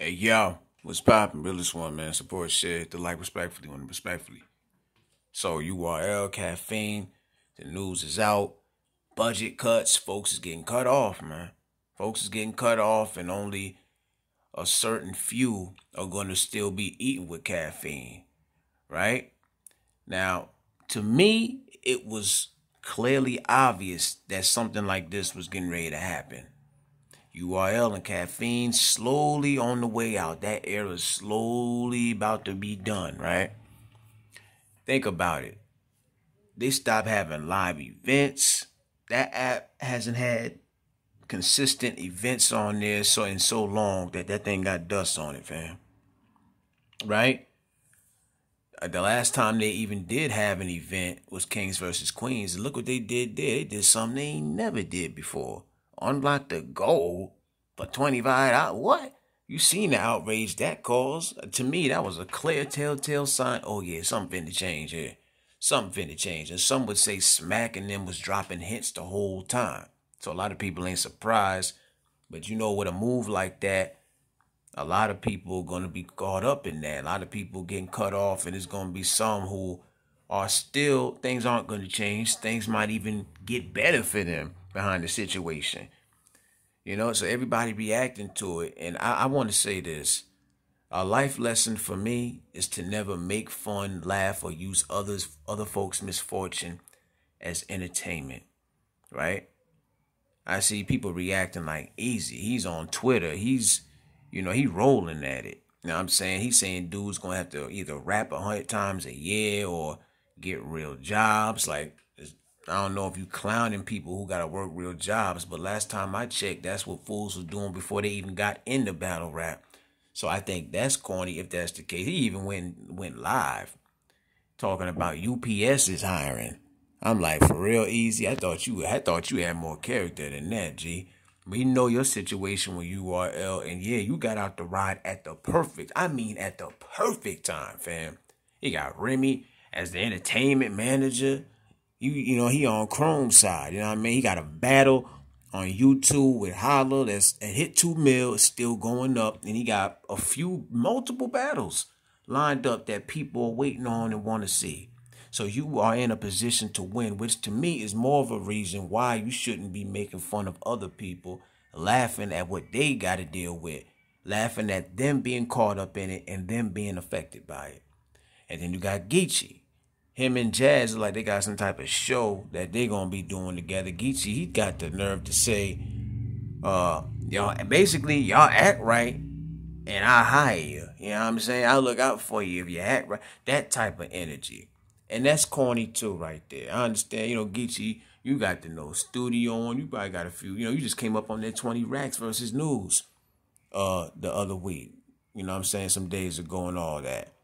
Hey, yo, what's poppin'? Realest one, man. Support, share, the like respectfully, one respectfully. So, URL, caffeine, the news is out. Budget cuts, folks is getting cut off, man. Folks is getting cut off, and only a certain few are going to still be eating with caffeine, right? Now, to me, it was clearly obvious that something like this was getting ready to happen. URL and caffeine slowly on the way out. That era is slowly about to be done, right? Think about it. They stopped having live events. That app hasn't had consistent events on there so in so long that that thing got dust on it, fam. Right? Uh, the last time they even did have an event was Kings versus Queens. Look what they did there. They did something they never did before unblock the goal for 25 dollars. What? You seen the outrage that caused? To me, that was a clear telltale sign. Oh yeah, something finna change here. Something finna change. And some would say smacking them was dropping hints the whole time. So a lot of people ain't surprised. But you know, with a move like that, a lot of people are gonna be caught up in that. A lot of people getting cut off, and there's gonna be some who are still things aren't gonna change. Things might even get better for them behind the situation. You know, so everybody reacting to it. And I, I want to say this. A life lesson for me is to never make fun, laugh, or use others other folks' misfortune as entertainment. Right? I see people reacting like Eazy. He's on Twitter. He's, you know, he rolling at it. You know I'm saying? He's saying dude's gonna have to either rap a hundred times a year or get real jobs. Like I don't know if you clowning people who got to work real jobs, but last time I checked, that's what fools was doing before they even got into battle rap. So I think that's corny if that's the case. He even went went live talking about UPS is hiring. I'm like, for real Eazy. I thought you I thought you had more character than that, G. We know your situation when you are URL, and yeah, you got out the ride at the perfect, I mean at the perfect time, fam. You got Remy as the entertainment manager you you know he on Chrome side. You know what I mean? He got a battle on YouTube with Hollow that's that hit two mil, still going up, and he got a few multiple battles lined up that people are waiting on and want to see. So you are in a position to win, which to me is more of a reason why you shouldn't be making fun of other people, laughing at what they got to deal with, laughing at them being caught up in it and them being affected by it. And then you got Geechi him and Jazz like they got some type of show that they gonna be doing together. Geechi, he got the nerve to say, uh, y'all basically y'all act right and I hire you. You know what I'm saying? I'll look out for you if you act right. That type of energy. And that's corny too, right there. I understand, you know, Geechi, you got the no studio on. You probably got a few, you know, you just came up on that 20 racks versus news uh the other week. You know what I'm saying? Some days ago and all that.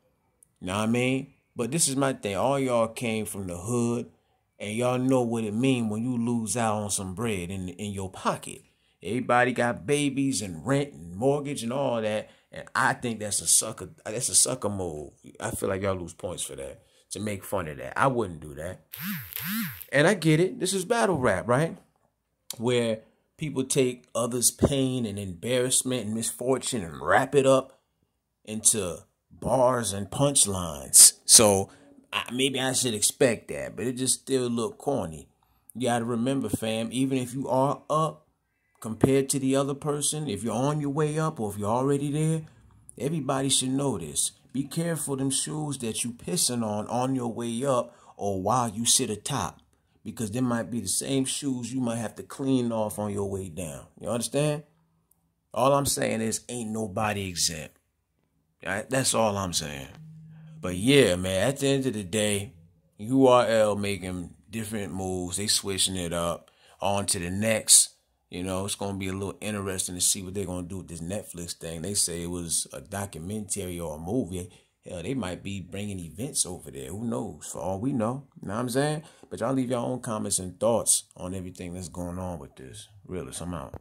You know what I mean? But this is my thing. All y'all came from the hood, and y'all know what it mean when you lose out on some bread in in your pocket. Everybody got babies and rent and mortgage and all that, and I think that's a sucker. That's a sucker move. I feel like y'all lose points for that to make fun of that. I wouldn't do that. And I get it. This is battle rap, right? Where people take others' pain and embarrassment and misfortune and wrap it up into bars and punchlines. So I, maybe I should expect that, but it just still look corny. You got to remember, fam, even if you are up compared to the other person, if you're on your way up or if you're already there, everybody should know this. Be careful them shoes that you pissing on on your way up or while you sit atop. Because they might be the same shoes you might have to clean off on your way down. You understand? All I'm saying is ain't nobody exempt. That's all I'm saying. But yeah, man, at the end of the day, URL making different moves. They switching it up on to the next. You know, it's to be a little interesting to see what they're to do with this Netflix thing. They say it was a documentary or a movie. Hell, they might be bringing events over there. Who knows? For all we know. You know what I'm saying? But y'all leave your own comments and thoughts on everything that's going on with this. Realest, I'm out.